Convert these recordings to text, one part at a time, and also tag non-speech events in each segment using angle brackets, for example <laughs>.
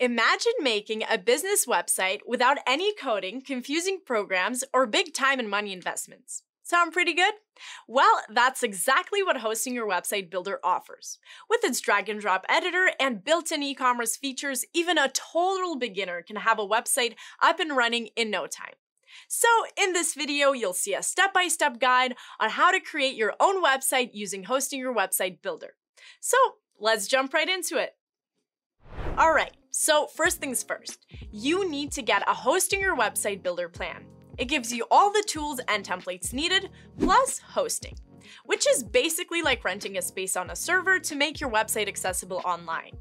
Imagine making a business website without any coding, confusing programs, or big time and money investments. Sound pretty good? Well, that's exactly what Hostinger website builder offers. With its drag and drop editor and built in e commerce features, even a total beginner can have a website up and running in no time. So, in this video, you'll see a step by step guide on how to create your own website using Hostinger Website Builder. So, let's jump right into it. Alright, so first things first, you need to get a Hostinger website builder plan. It gives you all the tools and templates needed, plus hosting, which is basically like renting a space on a server to make your website accessible online.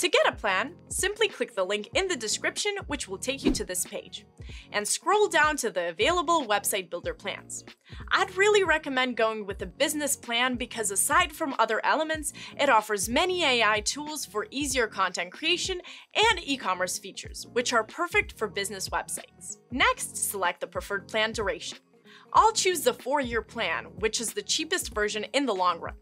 To get a plan, simply click the link in the description which will take you to this page, and scroll down to the available website builder plans. I'd really recommend going with a business plan because aside from other elements, it offers many AI tools for easier content creation and e-commerce features, which are perfect for business websites. Next, select the preferred plan duration. I'll choose the 4-year plan, which is the cheapest version in the long run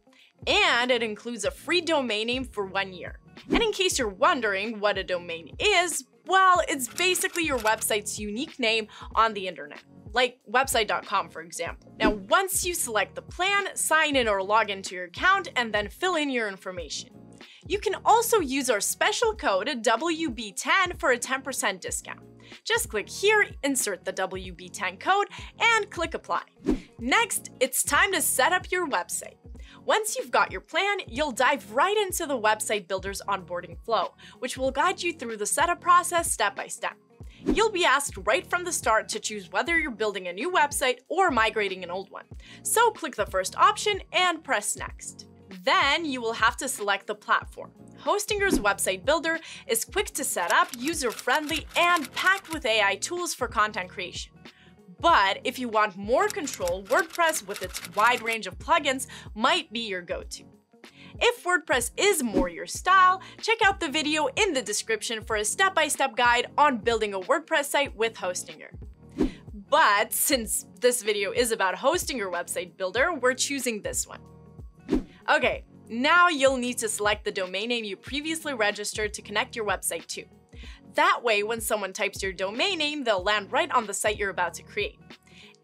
and it includes a free domain name for one year. And in case you're wondering what a domain is, well, it's basically your website's unique name on the internet like website.com for example. Now, once you select the plan, sign in or log into your account and then fill in your information. You can also use our special code WB10 for a 10% discount. Just click here, insert the WB10 code, and click apply. Next, it's time to set up your website. Once you've got your plan, you'll dive right into the website builder's onboarding flow, which will guide you through the setup process step by step. You'll be asked right from the start to choose whether you're building a new website or migrating an old one. So click the first option and press next. Then you will have to select the platform. Hostinger's website builder is quick to set up, user-friendly, and packed with AI tools for content creation. But if you want more control, WordPress with its wide range of plugins might be your go-to. If WordPress is more your style, check out the video in the description for a step-by-step -step guide on building a WordPress site with Hostinger. But since this video is about Hostinger website builder, we're choosing this one. Okay, now you'll need to select the domain name you previously registered to connect your website to. That way, when someone types your domain name, they'll land right on the site you're about to create.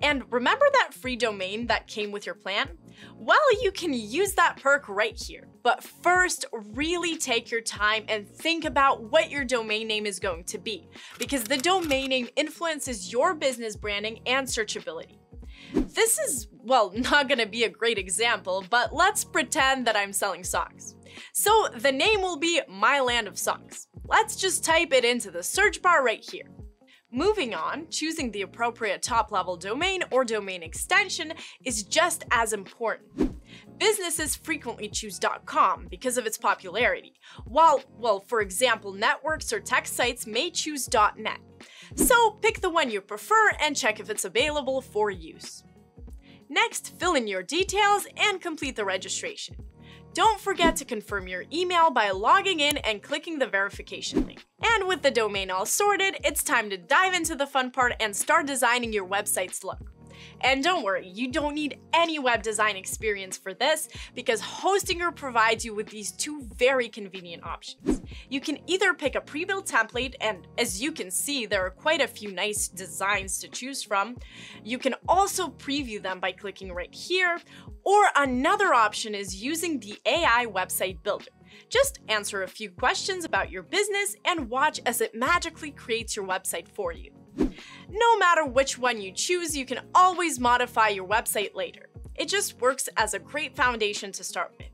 And remember that free domain that came with your plan? Well, you can use that perk right here. But first, really take your time and think about what your domain name is going to be, because the domain name influences your business branding and searchability. This is, well, <laughs> not gonna be a great example, but let's pretend that I'm selling socks. So the name will be My Land of Socks. Let's just type it into the search bar right here. Moving on, choosing the appropriate top-level domain or domain extension is just as important. Businesses frequently choose .com because of its popularity, while, well, for example, networks or tech sites may choose .net. So pick the one you prefer and check if it's available for use. Next, fill in your details and complete the registration. Don't forget to confirm your email by logging in and clicking the verification link. And with the domain all sorted, it's time to dive into the fun part and start designing your website's look. And don't worry, you don't need any web design experience for this because Hostinger provides you with these two very convenient options. You can either pick a pre-built template, and as you can see, there are quite a few nice designs to choose from. You can also preview them by clicking right here, or another option is using the AI website builder. Just answer a few questions about your business and watch as it magically creates your website for you. No matter which one you choose, you can always modify your website later. It just works as a great foundation to start with.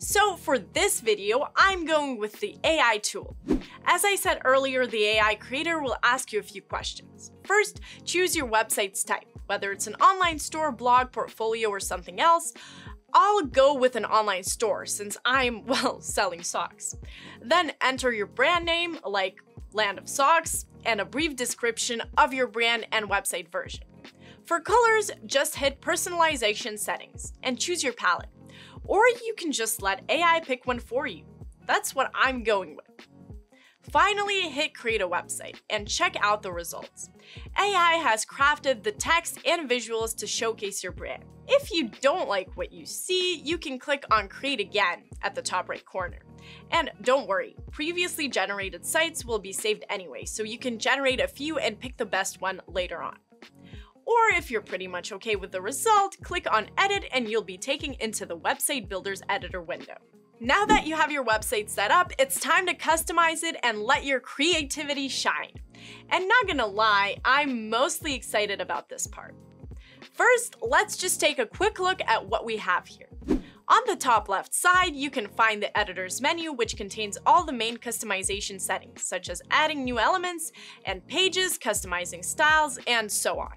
So for this video, I'm going with the AI tool. As I said earlier, the AI creator will ask you a few questions. First, choose your website's type, whether it's an online store, blog, portfolio, or something else. I'll go with an online store since I'm, <laughs> well, selling socks. Then enter your brand name, like Land of Socks, and a brief description of your brand and website version. For colors, just hit personalization settings and choose your palette. Or you can just let AI pick one for you. That's what I'm going with. Finally, hit create a website and check out the results. AI has crafted the text and visuals to showcase your brand. If you don't like what you see, you can click on create again at the top right corner. And don't worry, previously generated sites will be saved anyway, so you can generate a few and pick the best one later on. Or if you're pretty much okay with the result, click on Edit and you'll be taken into the Website Builder's Editor window. Now that you have your website set up, it's time to customize it and let your creativity shine. And not gonna lie, I'm mostly excited about this part. First, let's just take a quick look at what we have here. On the top left side, you can find the editor's menu, which contains all the main customization settings, such as adding new elements and pages, customizing styles, and so on.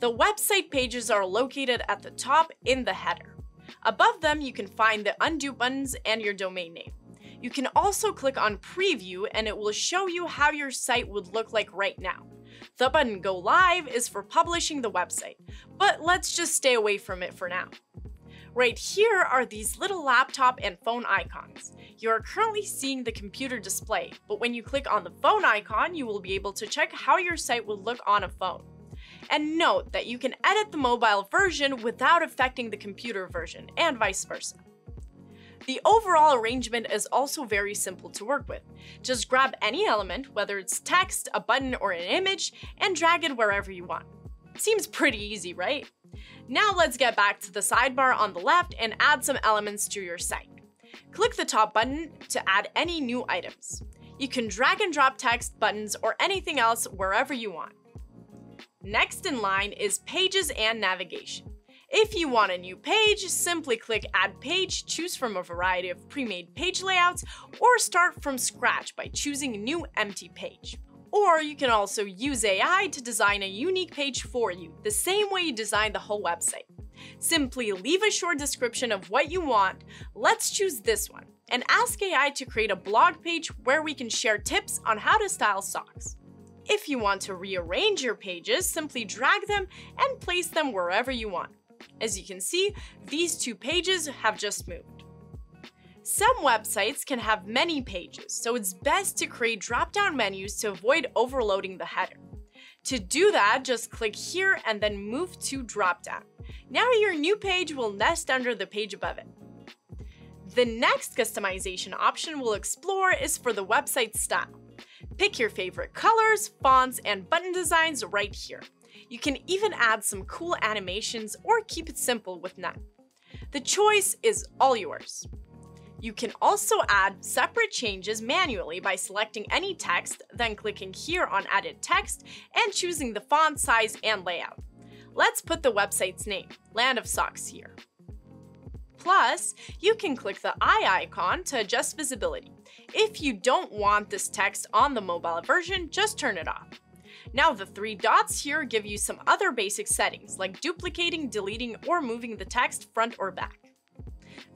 The website pages are located at the top in the header. Above them, you can find the undo buttons and your domain name. You can also click on preview and it will show you how your site would look like right now. The button go live is for publishing the website, but let's just stay away from it for now. Right here are these little laptop and phone icons. You are currently seeing the computer display, but when you click on the phone icon, you will be able to check how your site will look on a phone. And note that you can edit the mobile version without affecting the computer version, and vice versa. The overall arrangement is also very simple to work with. Just grab any element, whether it's text, a button, or an image, and drag it wherever you want. Seems pretty easy, right? Now let's get back to the sidebar on the left and add some elements to your site. Click the top button to add any new items. You can drag and drop text, buttons, or anything else wherever you want. Next in line is pages and navigation. If you want a new page, simply click Add Page, choose from a variety of pre-made page layouts, or start from scratch by choosing a new empty page. Or you can also use AI to design a unique page for you, the same way you design the whole website. Simply leave a short description of what you want, let's choose this one, and ask AI to create a blog page where we can share tips on how to style socks. If you want to rearrange your pages, simply drag them and place them wherever you want. As you can see, these two pages have just moved. Some websites can have many pages, so it's best to create drop-down menus to avoid overloading the header. To do that, just click here and then move to drop-down. Now your new page will nest under the page above it. The next customization option we'll explore is for the website style. Pick your favorite colors, fonts, and button designs right here. You can even add some cool animations or keep it simple with none. The choice is all yours. You can also add separate changes manually by selecting any text, then clicking here on Edit Text and choosing the font size and layout. Let's put the website's name, Land of Socks here. Plus, you can click the eye icon to adjust visibility. If you don't want this text on the mobile version, just turn it off. Now the three dots here give you some other basic settings, like duplicating, deleting, or moving the text front or back.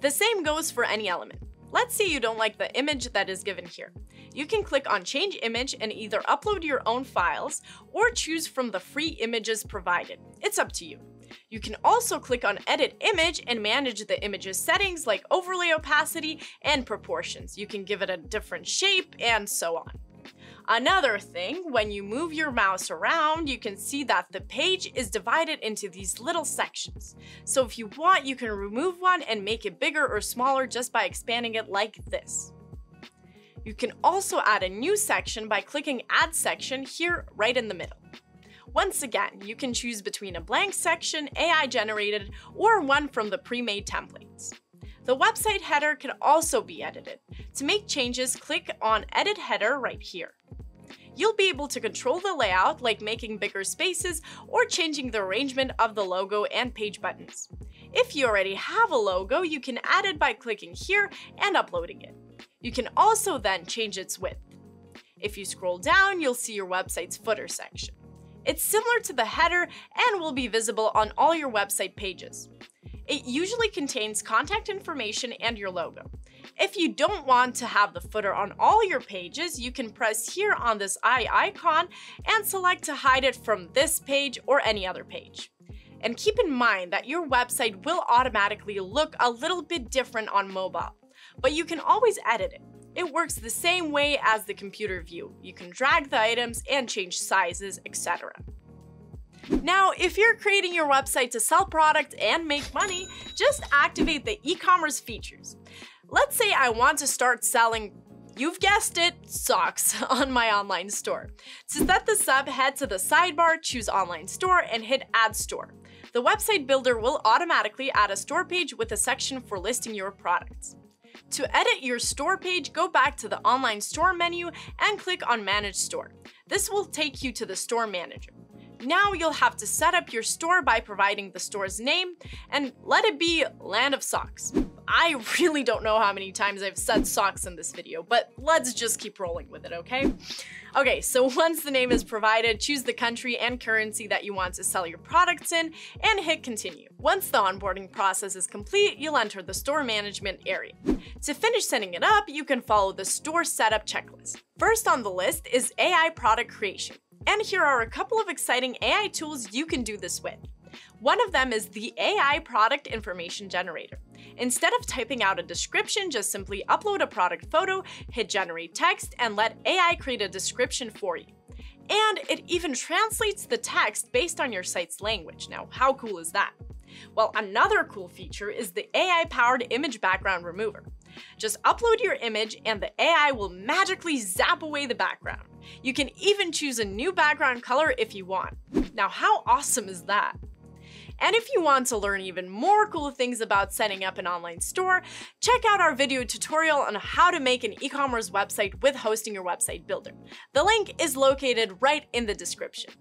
The same goes for any element. Let's say you don't like the image that is given here. You can click on Change Image and either upload your own files or choose from the free images provided. It's up to you. You can also click on Edit Image and manage the image's settings like overlay opacity and proportions. You can give it a different shape and so on. Another thing, when you move your mouse around, you can see that the page is divided into these little sections. So if you want, you can remove one and make it bigger or smaller just by expanding it like this. You can also add a new section by clicking Add Section here right in the middle. Once again, you can choose between a blank section, AI generated, or one from the pre-made templates. The website header can also be edited. To make changes, click on Edit Header right here. You'll be able to control the layout like making bigger spaces or changing the arrangement of the logo and page buttons. If you already have a logo, you can add it by clicking here and uploading it. You can also then change its width. If you scroll down, you'll see your website's footer section. It's similar to the header and will be visible on all your website pages. It usually contains contact information and your logo. If you don't want to have the footer on all your pages, you can press here on this eye icon and select to hide it from this page or any other page. And keep in mind that your website will automatically look a little bit different on mobile, but you can always edit it. It works the same way as the computer view. You can drag the items and change sizes, etc. Now, if you're creating your website to sell product and make money, just activate the e-commerce features. Let's say I want to start selling You've guessed it, socks <laughs> on my online store. To set this up, head to the sidebar, choose online store, and hit add store. The website builder will automatically add a store page with a section for listing your products. To edit your store page, go back to the online store menu and click on manage store. This will take you to the store manager. Now you'll have to set up your store by providing the store's name and let it be Land of Socks. I really don't know how many times I've said socks in this video, but let's just keep rolling with it, okay? Okay, so <laughs> once the name is provided, choose the country and currency that you want to sell your products in and hit continue. Once the onboarding process is complete, you'll enter the store management area. To finish setting it up, you can follow the store setup checklist. First on the list is AI product creation. And here are a couple of exciting AI tools you can do this with. One of them is the AI Product Information Generator. Instead of typing out a description, just simply upload a product photo, hit generate text, and let AI create a description for you. And it even translates the text based on your site's language. Now, how cool is that? Well, another cool feature is the AI-powered image background remover. Just upload your image and the AI will magically zap away the background. You can even choose a new background color if you want. Now how awesome is that? And if you want to learn even more cool things about setting up an online store, check out our video tutorial on how to make an e-commerce website with Hostinger Website Builder. The link is located right in the description.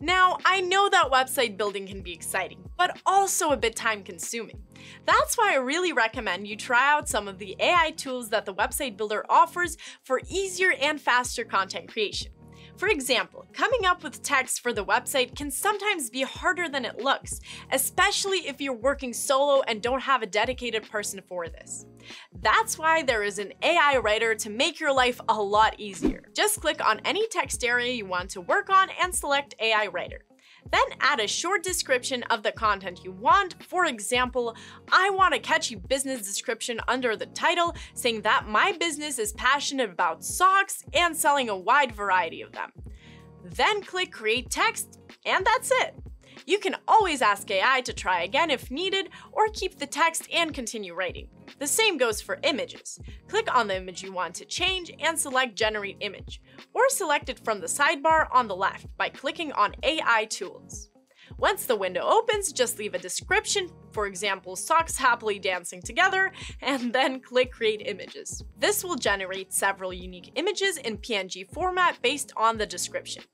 Now, I know that website building can be exciting, but also a bit time consuming. That's why I really recommend you try out some of the AI tools that the website builder offers for easier and faster content creation. For example, coming up with text for the website can sometimes be harder than it looks, especially if you're working solo and don't have a dedicated person for this. That's why there is an AI writer to make your life a lot easier. Just click on any text area you want to work on and select AI writer. Then add a short description of the content you want. For example, I want a catchy business description under the title saying that my business is passionate about socks and selling a wide variety of them. Then click create text and that's it. You can always ask AI to try again if needed, or keep the text and continue writing. The same goes for images. Click on the image you want to change and select Generate Image, or select it from the sidebar on the left by clicking on AI Tools. Once the window opens, just leave a description, for example, socks happily dancing together, <laughs> and then click Create Images. This will generate several unique images in PNG format based on the description.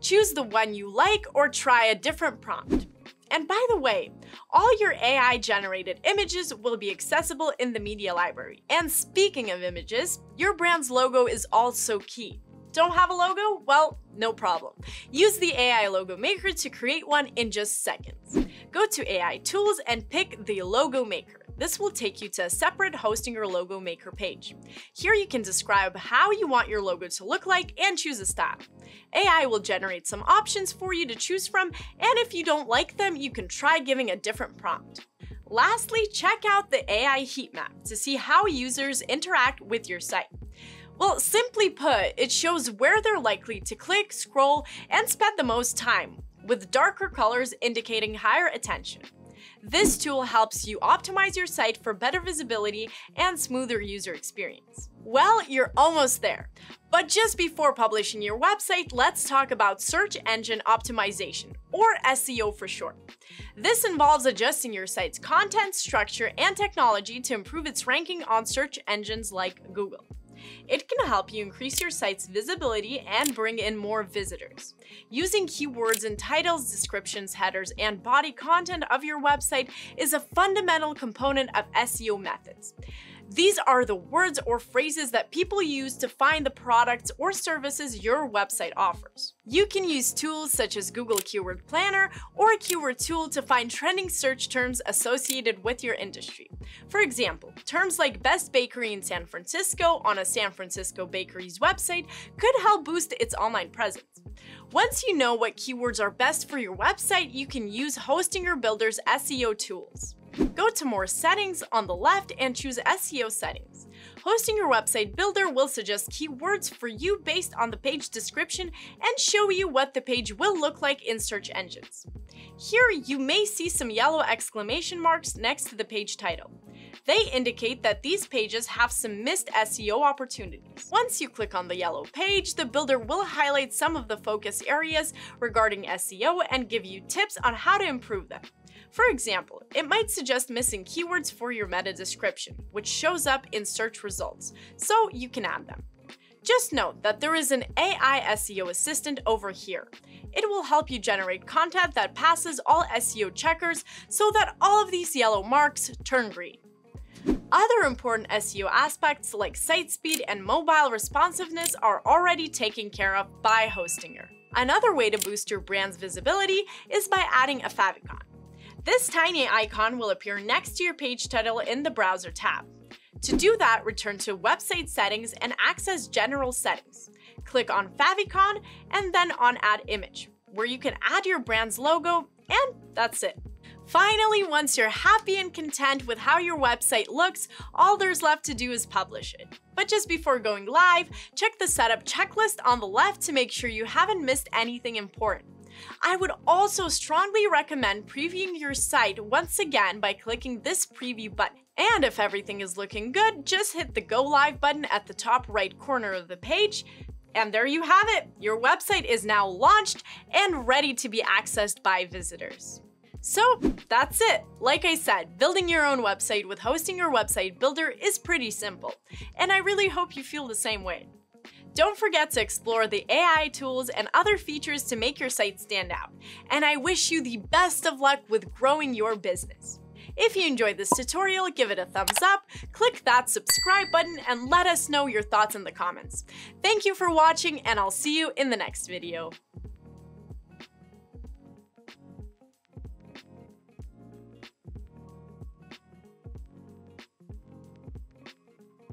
Choose the one you like or try a different prompt. And by the way, all your AI generated images will be accessible in the media library. And speaking of images, your brand's logo is also key. Don't have a logo? Well, no problem. Use the AI Logo Maker to create one in just seconds. Go to AI Tools and pick the Logo Maker. This will take you to a separate Hostinger Logo Maker page. Here you can describe how you want your logo to look like and choose a style. AI will generate some options for you to choose from, and if you don't like them, you can try giving a different prompt. Lastly, check out the AI heat map to see how users interact with your site. Well, simply put, it shows where they're likely to click, scroll, and spend the most time, with darker colors indicating higher attention. This tool helps you optimize your site for better visibility and smoother user experience. Well, you're almost there. But just before publishing your website, let's talk about search engine optimization, or SEO for short. This involves adjusting your site's content, structure, and technology to improve its ranking on search engines like Google. It can help you increase your site's visibility and bring in more visitors. Using keywords in titles, descriptions, headers, and body content of your website is a fundamental component of SEO methods. These are the words or phrases that people use to find the products or services your website offers. You can use tools such as Google Keyword Planner or a keyword tool to find trending search terms associated with your industry. For example, terms like best bakery in San Francisco on a San Francisco bakery's website could help boost its online presence. Once you know what keywords are best for your website, you can use Hostinger Builder's SEO tools. Go to More Settings on the left and choose SEO Settings. Hostinger Website Builder will suggest keywords for you based on the page description and show you what the page will look like in search engines. Here, you may see some yellow exclamation marks next to the page title. They indicate that these pages have some missed SEO opportunities. Once you click on the yellow page, the builder will highlight some of the focus areas regarding SEO and give you tips on how to improve them. For example, it might suggest missing keywords for your meta description, which shows up in search results, so you can add them. Just note that there is an AI SEO assistant over here. It will help you generate content that passes all SEO checkers so that all of these yellow marks turn green. Other important SEO aspects like site speed and mobile responsiveness are already taken care of by Hostinger. Another way to boost your brand's visibility is by adding a favicon. This tiny icon will appear next to your page title in the Browser tab. To do that, return to Website Settings and access General Settings. Click on Favicon and then on Add Image, where you can add your brand's logo, and that's it. Finally, once you're happy and content with how your website looks, all there's left to do is publish it. But just before going live, check the setup checklist on the left to make sure you haven't missed anything important. I would also strongly recommend previewing your site once again by clicking this preview button. And if everything is looking good, just hit the go live button at the top right corner of the page and there you have it! Your website is now launched and ready to be accessed by visitors. So that's it. Like I said, building your own website with Hostinger website builder is pretty simple, and I really hope you feel the same way. Don't forget to explore the AI tools and other features to make your site stand out, and I wish you the best of luck with growing your business. If you enjoyed this tutorial, give it a thumbs up, click that subscribe button, and let us know your thoughts in the comments. Thank you for watching, and I'll see you in the next video.